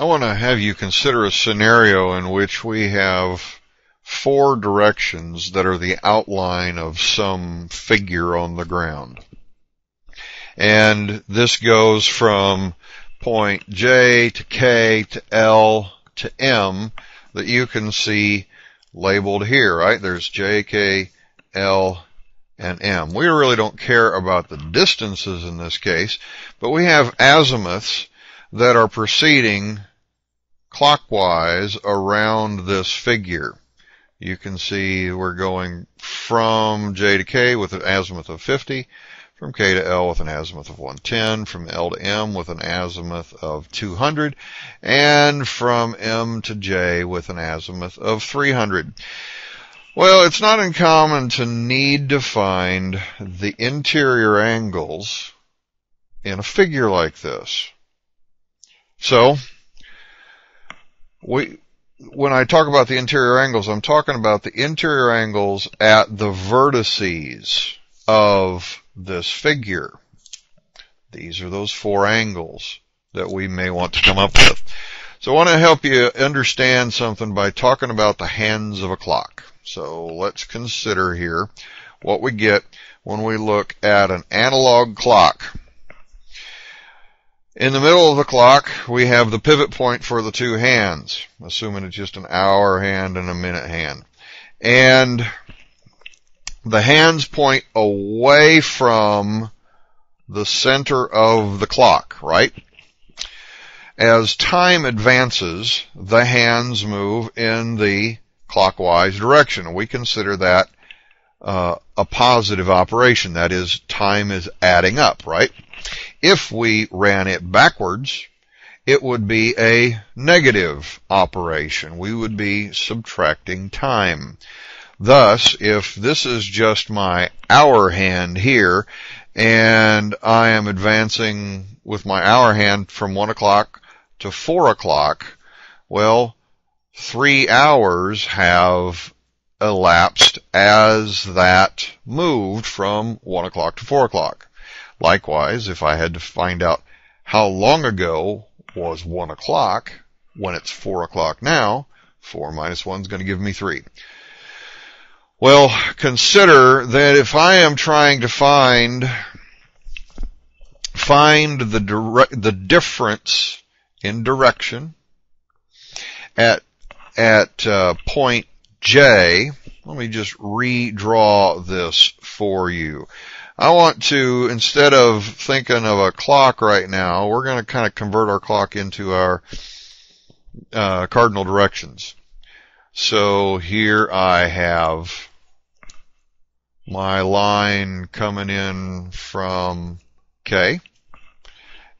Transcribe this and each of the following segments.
I want to have you consider a scenario in which we have four directions that are the outline of some figure on the ground. And this goes from point J to K to L to M that you can see labeled here, right? There's J, K, L, and M. We really don't care about the distances in this case, but we have azimuths that are proceeding clockwise around this figure. You can see we're going from J to K with an azimuth of 50, from K to L with an azimuth of 110, from L to M with an azimuth of 200, and from M to J with an azimuth of 300. Well, it's not uncommon to need to find the interior angles in a figure like this. So, we, when I talk about the interior angles, I'm talking about the interior angles at the vertices of this figure. These are those four angles that we may want to come up with. So I want to help you understand something by talking about the hands of a clock. So let's consider here what we get when we look at an analog clock. In the middle of the clock, we have the pivot point for the two hands, assuming it's just an hour hand and a minute hand. And the hands point away from the center of the clock, right? As time advances, the hands move in the clockwise direction. We consider that uh, a positive operation. That is, time is adding up, right? If we ran it backwards, it would be a negative operation. We would be subtracting time. Thus, if this is just my hour hand here, and I am advancing with my hour hand from 1 o'clock to 4 o'clock, well, three hours have elapsed as that moved from 1 o'clock to 4 o'clock. Likewise, if I had to find out how long ago was 1 o'clock, when it's 4 o'clock now, 4 minus 1 is going to give me 3. Well, consider that if I am trying to find find the direct, the difference in direction at at uh, point J, let me just redraw this for you. I want to, instead of thinking of a clock right now, we're going to kind of convert our clock into our uh, cardinal directions. So here I have my line coming in from K.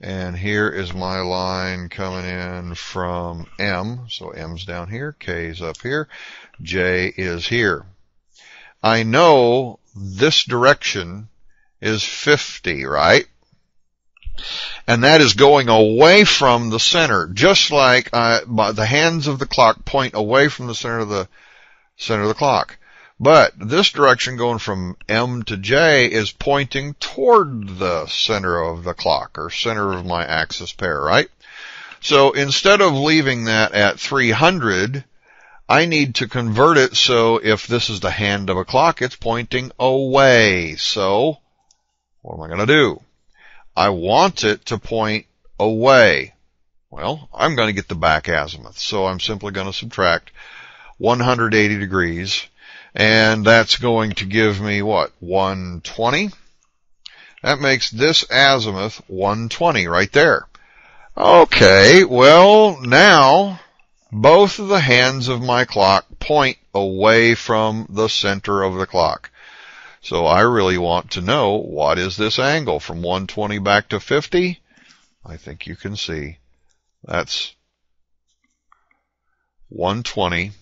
And here is my line coming in from M. So M's down here, K's up here, J is here. I know this direction is 50, right? And that is going away from the center, just like uh, I, the hands of the clock point away from the center of the center of the clock. But this direction going from M to J is pointing toward the center of the clock or center of my axis pair, right? So instead of leaving that at 300, I need to convert it so if this is the hand of a clock, it's pointing away. So what am I going to do? I want it to point away. Well, I'm going to get the back azimuth. So I'm simply going to subtract 180 degrees and that's going to give me what? 120? That makes this azimuth 120 right there. Okay, well now both of the hands of my clock point away from the center of the clock. So I really want to know what is this angle from 120 back to 50? I think you can see that's 120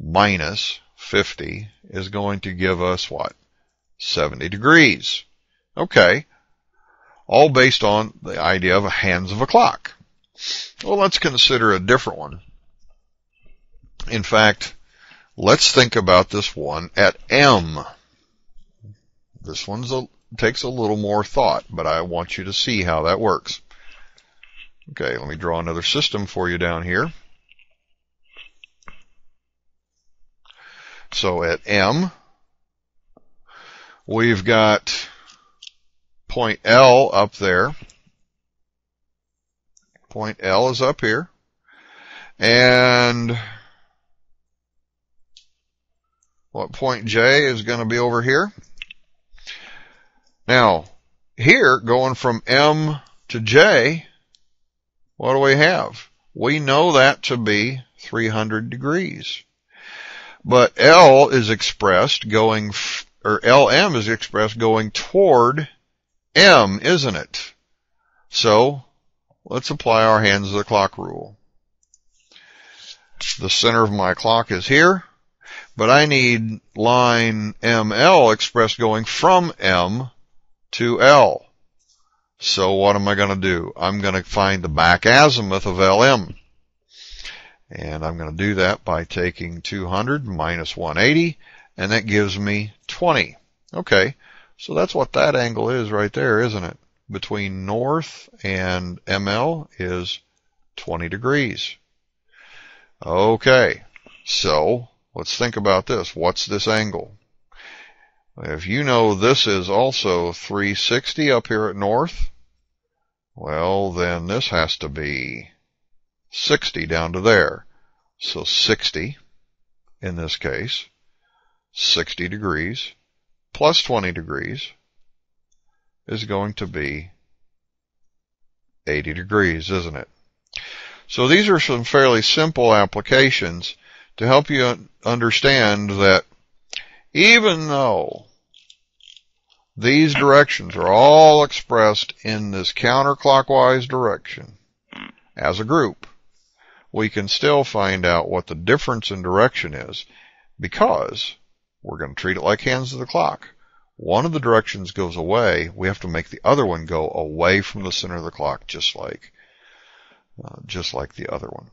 minus 50 is going to give us what? 70 degrees. Okay. All based on the idea of hands of a clock. Well, let's consider a different one. In fact, let's think about this one at M. This one takes a little more thought, but I want you to see how that works. Okay, let me draw another system for you down here. So at M, we've got point L up there. Point L is up here. And what point J is going to be over here. Now, here, going from M to J, what do we have? We know that to be 300 degrees. But L is expressed going, or LM is expressed going toward M, isn't it? So, let's apply our hands to the clock rule. The center of my clock is here, but I need line ML expressed going from M to L. So what am I going to do? I'm going to find the back azimuth of LM. And I'm going to do that by taking 200 minus 180, and that gives me 20. Okay, so that's what that angle is right there, isn't it? Between north and ML is 20 degrees. Okay, so let's think about this. What's this angle? If you know this is also 360 up here at north, well, then this has to be 60 down to there. So 60 in this case, 60 degrees plus 20 degrees is going to be 80 degrees, isn't it? So these are some fairly simple applications to help you understand that even though these directions are all expressed in this counterclockwise direction as a group, we can still find out what the difference in direction is because we're going to treat it like hands of the clock. One of the directions goes away, we have to make the other one go away from the center of the clock just like uh, just like the other one.